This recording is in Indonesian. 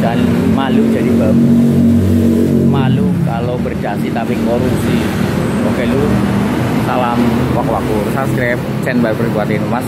dan malu jadi babu malu kalau berjasi tapi korupsi. Oke lu salam wak wakur subscribe channel baru buatin mas